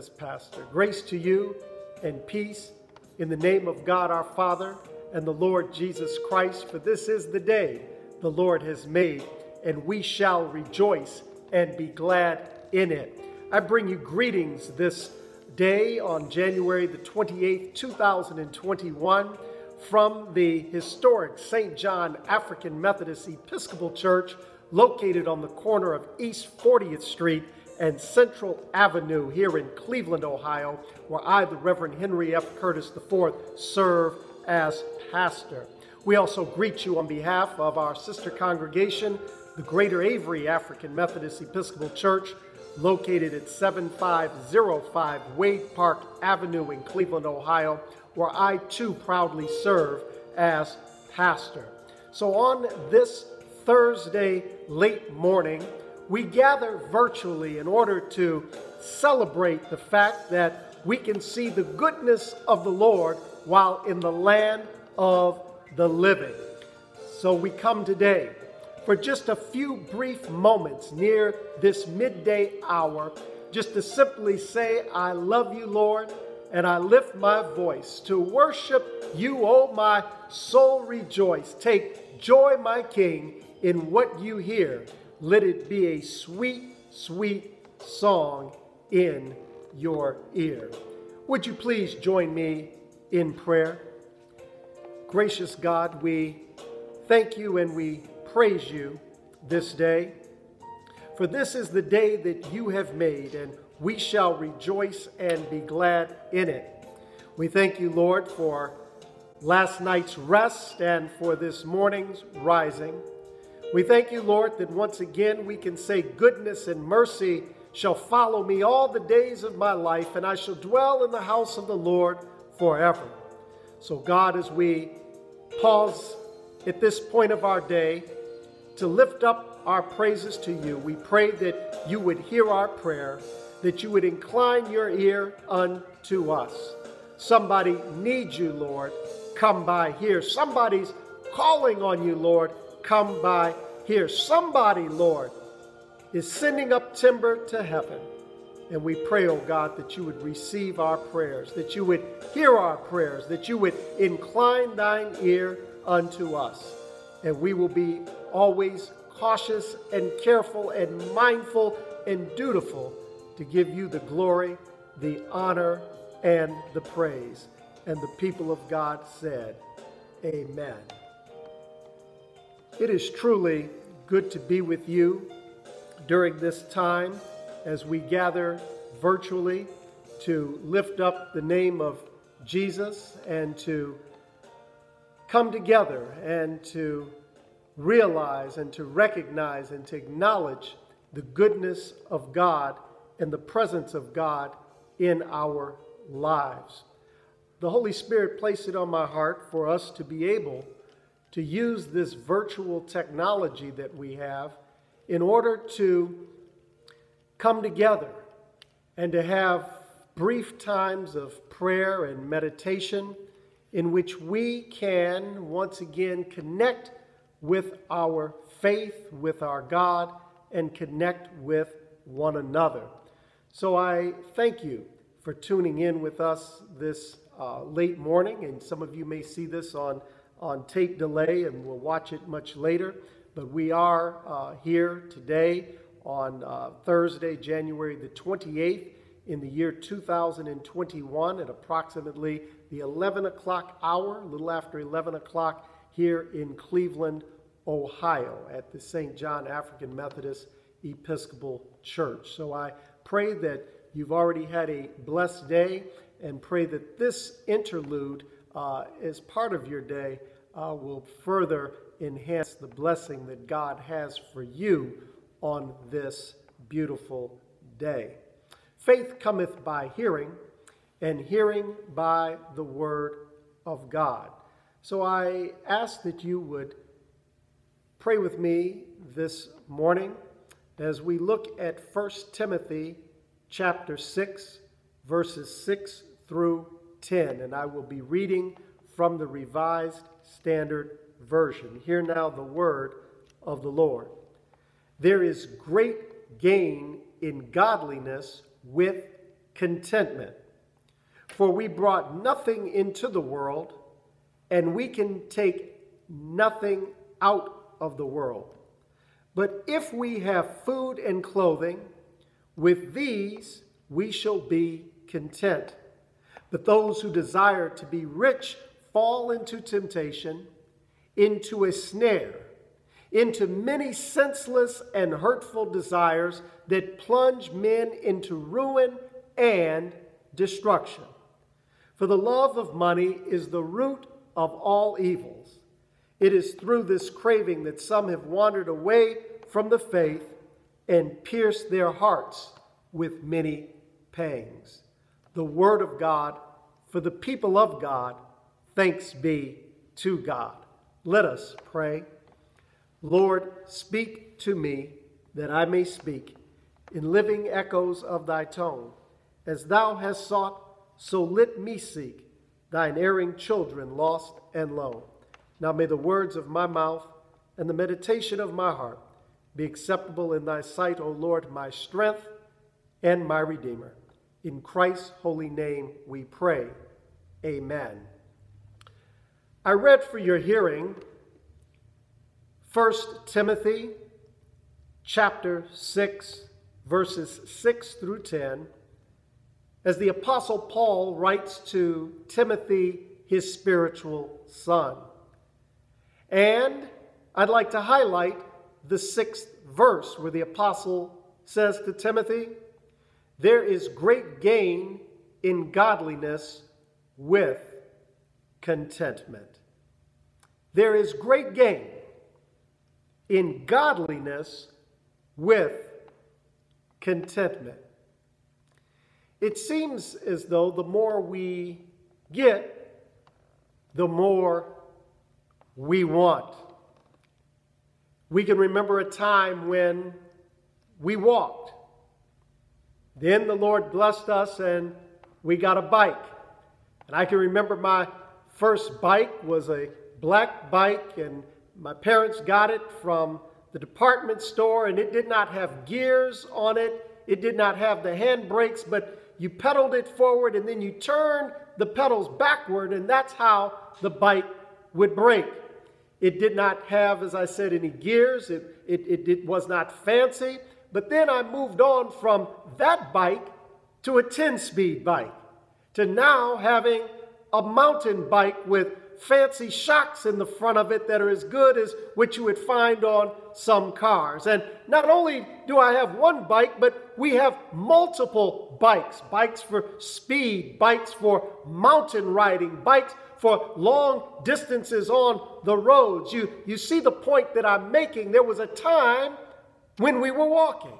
as pastor. Grace to you and peace in the name of God our Father and the Lord Jesus Christ, for this is the day the Lord has made, and we shall rejoice and be glad in it. I bring you greetings this day on January the 28th, 2021, from the historic St. John African Methodist Episcopal Church located on the corner of East 40th Street and Central Avenue here in Cleveland, Ohio, where I, the Reverend Henry F. Curtis IV, serve as pastor. We also greet you on behalf of our sister congregation, the Greater Avery African Methodist Episcopal Church, located at 7505 Wade Park Avenue in Cleveland, Ohio, where I too proudly serve as pastor. So on this Thursday late morning, we gather virtually in order to celebrate the fact that we can see the goodness of the Lord while in the land of the living. So we come today for just a few brief moments near this midday hour, just to simply say, I love you, Lord, and I lift my voice to worship you, oh my soul, rejoice. Take joy, my King, in what you hear. Let it be a sweet, sweet song in your ear. Would you please join me in prayer? Gracious God, we thank you and we praise you this day. For this is the day that you have made, and we shall rejoice and be glad in it. We thank you, Lord, for last night's rest and for this morning's rising. We thank you, Lord, that once again we can say, Goodness and mercy shall follow me all the days of my life, and I shall dwell in the house of the Lord forever. So, God, as we pause at this point of our day to lift up our praises to you. We pray that you would hear our prayer, that you would incline your ear unto us. Somebody needs you, Lord. Come by here. Somebody's calling on you, Lord. Come by here. Somebody, Lord, is sending up timber to heaven. And we pray, oh God, that you would receive our prayers, that you would hear our prayers, that you would incline thine ear unto us. And we will be always cautious and careful and mindful and dutiful to give you the glory, the honor, and the praise. And the people of God said, Amen. It is truly good to be with you during this time as we gather virtually to lift up the name of Jesus and to come together and to realize and to recognize and to acknowledge the goodness of God and the presence of God in our lives. The Holy Spirit placed it on my heart for us to be able to use this virtual technology that we have in order to come together and to have brief times of prayer and meditation in which we can once again connect with our faith, with our God, and connect with one another. So I thank you for tuning in with us this uh, late morning, and some of you may see this on, on tape delay and we'll watch it much later. But we are uh, here today on uh, Thursday, January the 28th, in the year 2021, at approximately the 11 o'clock hour, a little after 11 o'clock here in Cleveland, Ohio, at the St. John African Methodist Episcopal Church. So I pray that you've already had a blessed day and pray that this interlude, uh, as part of your day, uh, will further enhance the blessing that God has for you on this beautiful day. Faith cometh by hearing, and hearing by the word of God. So I ask that you would pray with me this morning as we look at 1 Timothy chapter 6 verses 6 through 10 and I will be reading from the revised standard version. Hear now the word of the Lord. There is great gain in godliness with contentment. For we brought nothing into the world, and we can take nothing out of the world. But if we have food and clothing, with these we shall be content. But those who desire to be rich fall into temptation, into a snare, into many senseless and hurtful desires that plunge men into ruin and destruction. For the love of money is the root of all evils. It is through this craving that some have wandered away from the faith and pierced their hearts with many pangs. The Word of God for the people of God. Thanks be to God. Let us pray. Lord, speak to me that I may speak in living echoes of thy tone. As thou hast sought, so let me seek thine erring children lost and lone. Now may the words of my mouth and the meditation of my heart be acceptable in thy sight, O Lord, my strength and my Redeemer. In Christ's holy name we pray. Amen. I read for your hearing 1 Timothy chapter 6 verses 6 through 10 as the apostle Paul writes to Timothy his spiritual son. And I'd like to highlight the sixth verse where the apostle says to Timothy, There is great gain in godliness with contentment. There is great gain in godliness with contentment. It seems as though the more we get, the more we want. We can remember a time when we walked. Then the Lord blessed us and we got a bike. And I can remember my first bike was a black bike, and my parents got it from the department store, and it did not have gears on it. It did not have the hand brakes, but you pedaled it forward and then you turned the pedals backward, and that's how the bike would brake. It did not have, as I said, any gears. It, it, it, it was not fancy. But then I moved on from that bike to a 10 speed bike to now having a mountain bike with fancy shocks in the front of it that are as good as what you would find on some cars. And not only do I have one bike, but we have multiple bikes bikes for speed, bikes for mountain riding, bikes for long distances on the roads. You, you see the point that I'm making. There was a time when we were walking,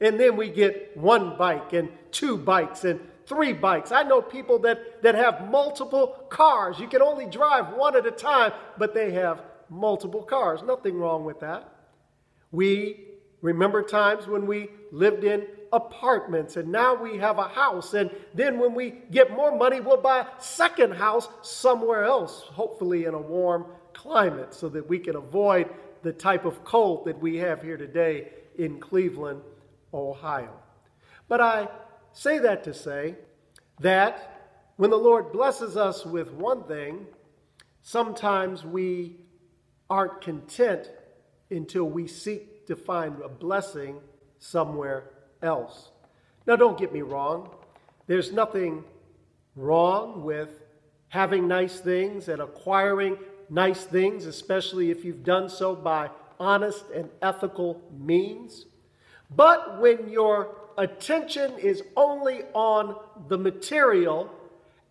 and then we get one bike and two bikes and three bikes. I know people that, that have multiple cars. You can only drive one at a time, but they have multiple cars. Nothing wrong with that. We remember times when we lived in apartments and now we have a house. And then when we get more money, we'll buy a second house somewhere else, hopefully in a warm climate, so that we can avoid the type of cold that we have here today in Cleveland, Ohio. But I say that to say that when the Lord blesses us with one thing, sometimes we aren't content until we seek to find a blessing somewhere else. Now, don't get me wrong. There's nothing wrong with having nice things and acquiring nice things, especially if you've done so by honest and ethical means. But when your attention is only on the material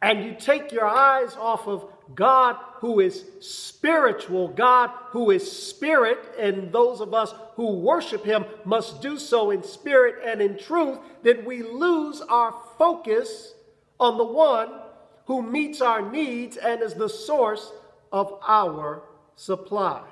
and you take your eyes off of God who is spiritual, God who is spirit, and those of us who worship him must do so in spirit and in truth, then we lose our focus on the one who meets our needs and is the source of our supply.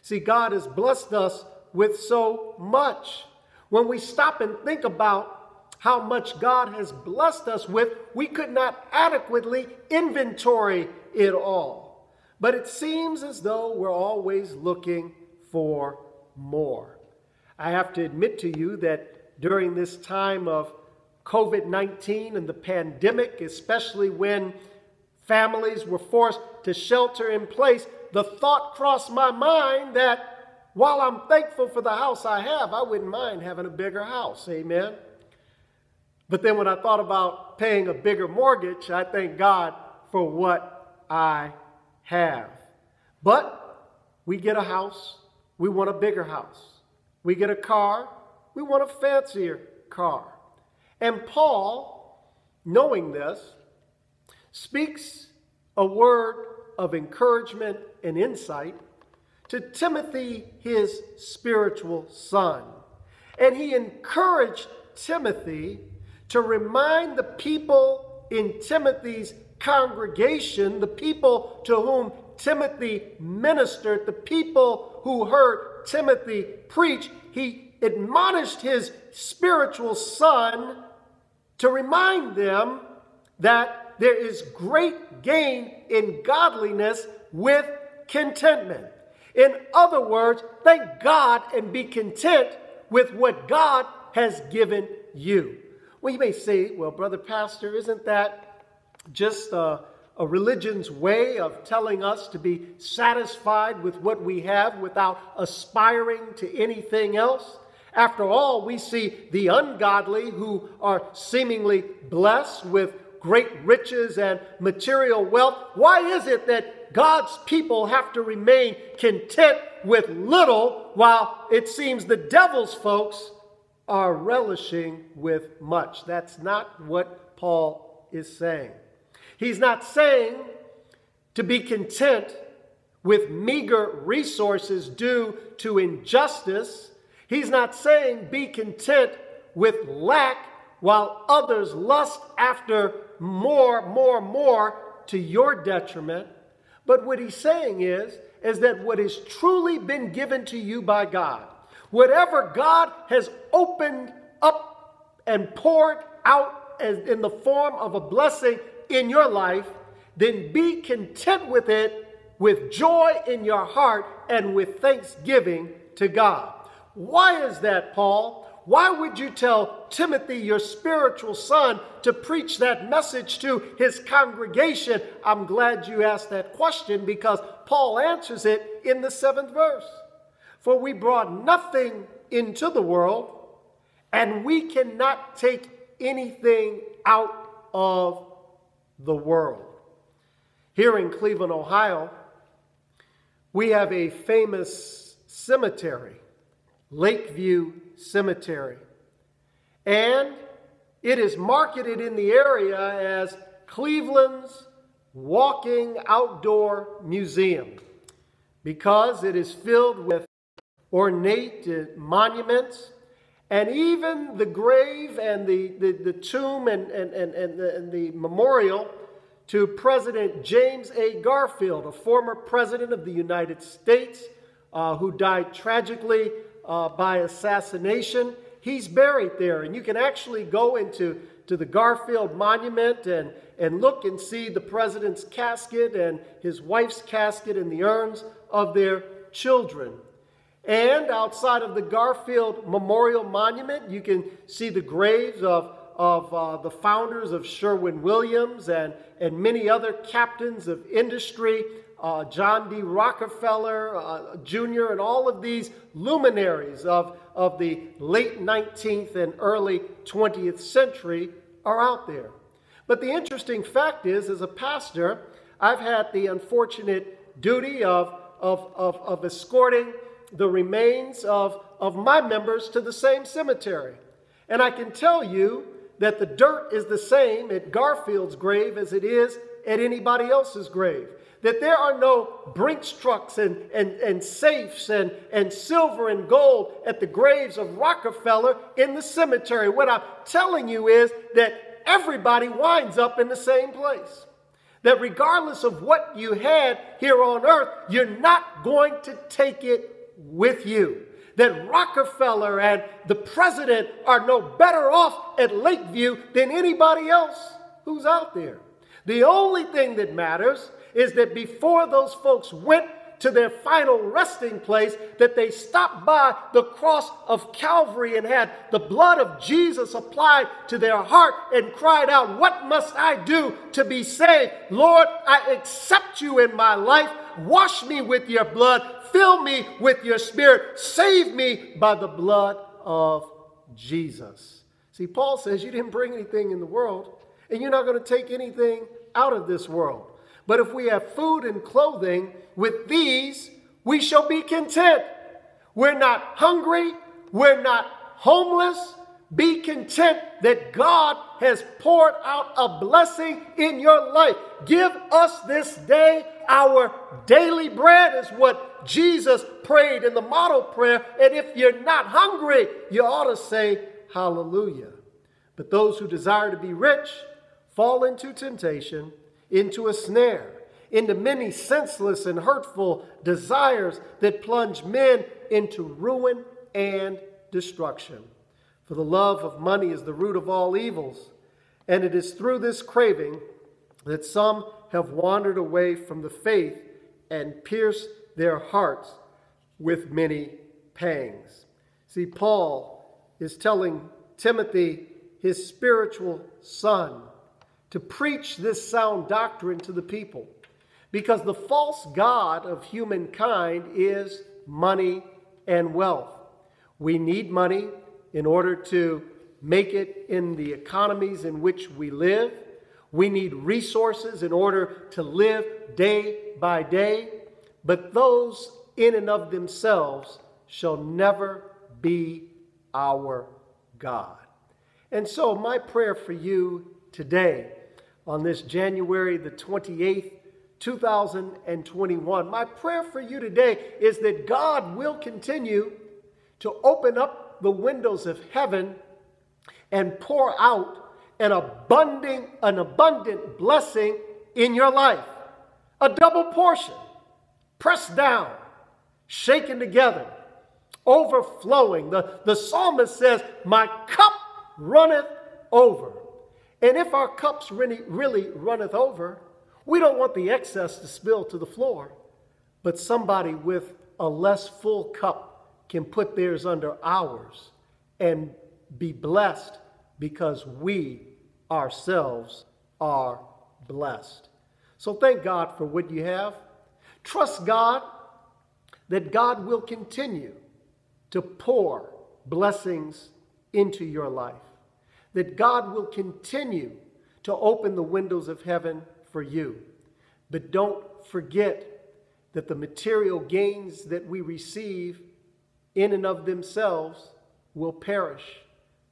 See, God has blessed us with so much. When we stop and think about how much God has blessed us with, we could not adequately inventory it all. But it seems as though we're always looking for more. I have to admit to you that during this time of COVID 19 and the pandemic, especially when families were forced to shelter in place, the thought crossed my mind that while I'm thankful for the house I have, I wouldn't mind having a bigger house. Amen. But then when I thought about paying a bigger mortgage, I thank God for what I have. But we get a house, we want a bigger house. We get a car, we want a fancier car. And Paul, knowing this, speaks a word of encouragement and insight to Timothy, his spiritual son. And he encouraged Timothy to remind the people in Timothy's congregation, the people to whom Timothy ministered, the people who heard Timothy preach, he admonished his spiritual son to remind them that there is great gain in godliness with contentment. In other words, thank God and be content with what God has given you. Well, you may say, well, Brother Pastor, isn't that just a, a religion's way of telling us to be satisfied with what we have without aspiring to anything else? After all, we see the ungodly who are seemingly blessed with great riches and material wealth. Why is it that God's people have to remain content with little while it seems the devil's folks are relishing with much. That's not what Paul is saying. He's not saying to be content with meager resources due to injustice. He's not saying be content with lack while others lust after more, more, more to your detriment. But what he's saying is, is that what has truly been given to you by God, Whatever God has opened up and poured out as in the form of a blessing in your life, then be content with it with joy in your heart and with thanksgiving to God. Why is that, Paul? Why would you tell Timothy, your spiritual son, to preach that message to his congregation? I'm glad you asked that question because Paul answers it in the seventh verse. For we brought nothing into the world, and we cannot take anything out of the world. Here in Cleveland, Ohio, we have a famous cemetery, Lakeview Cemetery. And it is marketed in the area as Cleveland's walking outdoor museum because it is filled with ornate monuments, and even the grave and the, the, the tomb and, and, and, and, the, and the memorial to President James A. Garfield, a former president of the United States uh, who died tragically uh, by assassination. He's buried there, and you can actually go into to the Garfield Monument and, and look and see the president's casket and his wife's casket and the urns of their children. And outside of the Garfield Memorial Monument, you can see the graves of, of uh, the founders of Sherwin Williams and, and many other captains of industry, uh, John D. Rockefeller uh, Jr., and all of these luminaries of, of the late 19th and early 20th century are out there. But the interesting fact is, as a pastor, I've had the unfortunate duty of, of, of, of escorting the remains of, of my members to the same cemetery. And I can tell you that the dirt is the same at Garfield's grave as it is at anybody else's grave. That there are no Brinks trucks and, and, and safes and, and silver and gold at the graves of Rockefeller in the cemetery. What I'm telling you is that everybody winds up in the same place. That regardless of what you had here on earth, you're not going to take it with you. That Rockefeller and the president are no better off at Lakeview than anybody else who's out there. The only thing that matters is that before those folks went to their final resting place that they stopped by the cross of Calvary and had the blood of Jesus applied to their heart and cried out, What must I do to be saved? Lord, I accept you in my life. Wash me with your blood. Fill me with your spirit. Save me by the blood of Jesus. See, Paul says you didn't bring anything in the world, and you're not going to take anything out of this world. But if we have food and clothing, with these we shall be content. We're not hungry, we're not homeless. Be content that God has poured out a blessing in your life. Give us this day our daily bread, is what Jesus prayed in the model prayer. And if you're not hungry, you ought to say, Hallelujah. But those who desire to be rich fall into temptation into a snare, into many senseless and hurtful desires that plunge men into ruin and destruction. For the love of money is the root of all evils, and it is through this craving that some have wandered away from the faith and pierced their hearts with many pangs. See, Paul is telling Timothy, his spiritual son, to preach this sound doctrine to the people because the false God of humankind is money and wealth. We need money in order to make it in the economies in which we live. We need resources in order to live day by day. But those in and of themselves shall never be our God. And so, my prayer for you today on this January the 28th, 2021. My prayer for you today is that God will continue to open up the windows of heaven and pour out an abundant, an abundant blessing in your life. A double portion, pressed down, shaken together, overflowing. The, the psalmist says, My cup runneth over. And if our cups really, really runneth over, we don't want the excess to spill to the floor, but somebody with a less full cup can put theirs under ours and be blessed because we ourselves are blessed. So thank God for what you have. Trust God that God will continue to pour blessings into your life that God will continue to open the windows of heaven for you. But don't forget that the material gains that we receive in and of themselves will perish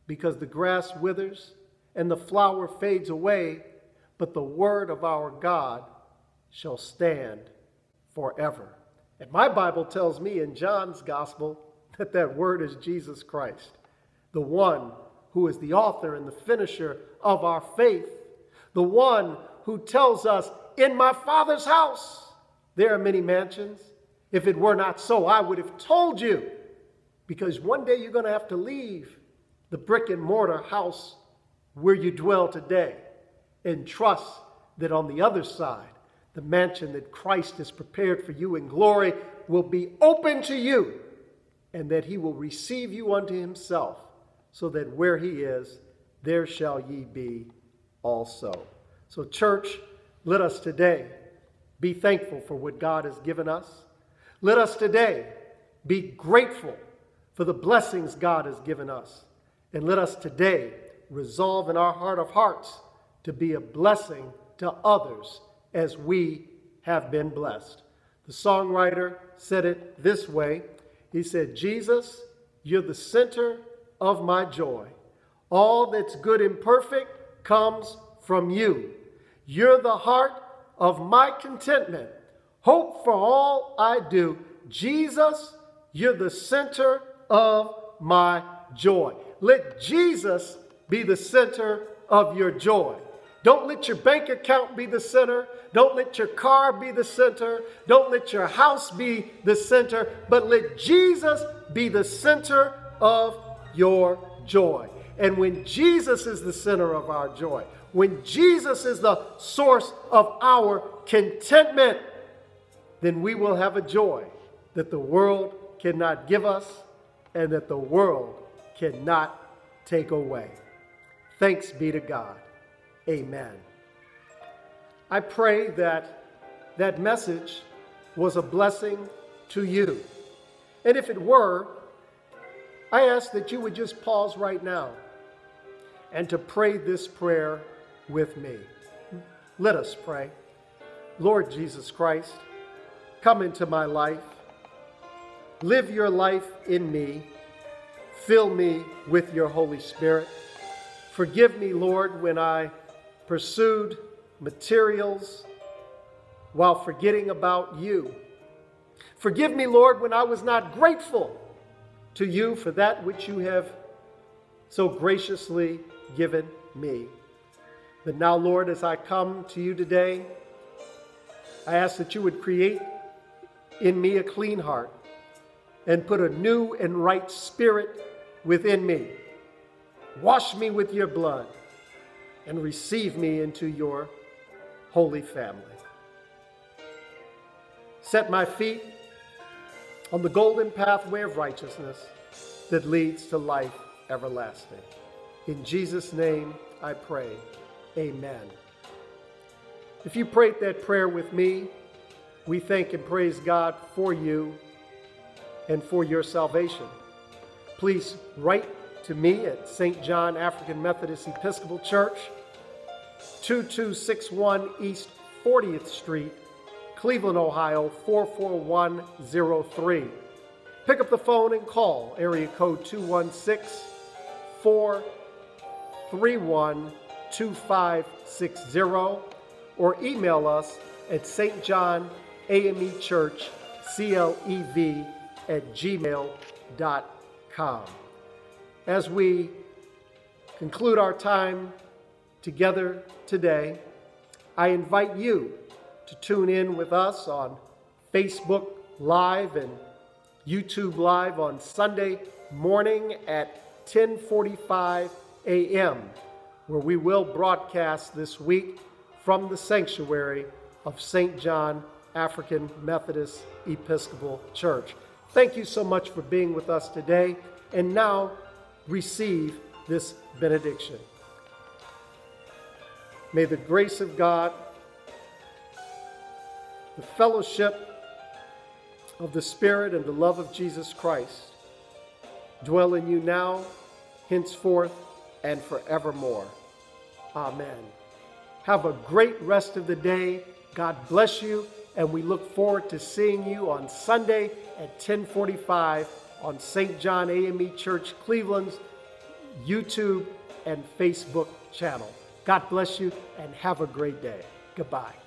because the grass withers and the flower fades away, but the word of our God shall stand forever. And my Bible tells me in John's gospel that that word is Jesus Christ, the one who is the author and the finisher of our faith, the one who tells us, In my Father's house there are many mansions. If it were not so, I would have told you. Because one day you're going to have to leave the brick and mortar house where you dwell today and trust that on the other side, the mansion that Christ has prepared for you in glory will be open to you and that he will receive you unto himself so that where he is, there shall ye be also. So, church, let us today be thankful for what God has given us. Let us today be grateful for the blessings God has given us. And let us today resolve in our heart of hearts to be a blessing to others as we have been blessed. The songwriter said it this way He said, Jesus, you're the center of my joy. All that's good and perfect comes from you. You're the heart of my contentment. Hope for all I do. Jesus, you're the center of my joy. Let Jesus be the center of your joy. Don't let your bank account be the center. Don't let your car be the center. Don't let your house be the center. But let Jesus be the center of your joy. And when Jesus is the center of our joy, when Jesus is the source of our contentment, then we will have a joy that the world cannot give us and that the world cannot take away. Thanks be to God. Amen. I pray that that message was a blessing to you. And if it were, I ask that you would just pause right now and to pray this prayer with me. Let us pray. Lord Jesus Christ, come into my life. Live your life in me. Fill me with your Holy Spirit. Forgive me, Lord, when I pursued materials while forgetting about you. Forgive me, Lord, when I was not grateful to you for that which you have so graciously given me. But now, Lord, as I come to you today, I ask that you would create in me a clean heart and put a new and right spirit within me. Wash me with your blood and receive me into your holy family. Set my feet on the golden pathway of righteousness that leads to life everlasting. In Jesus' name I pray. Amen. If you prayed that prayer with me, we thank and praise God for you and for your salvation. Please write to me at St. John African Methodist Episcopal Church, 2261 East 40th Street, Cleveland, Ohio 44103. Pick up the phone and call area code 216 431 2560 or email us at St. John AME Church, CLEV at gmail.com. As we conclude our time together today, I invite you to tune in with us on Facebook Live and YouTube Live on Sunday morning at 10:45 a.m., where we will broadcast this week from the sanctuary of St. John African Methodist Episcopal Church. Thank you so much for being with us today. And now receive this benediction. May the grace of God, the fellowship of the Spirit, and the love of Jesus Christ dwell in you now, henceforth, and forevermore. Amen. Have a great rest of the day. God bless you, and we look forward to seeing you on Sunday at 1045 on St. John AME Church Cleveland's YouTube and Facebook channel. God bless you and have a great day. Goodbye.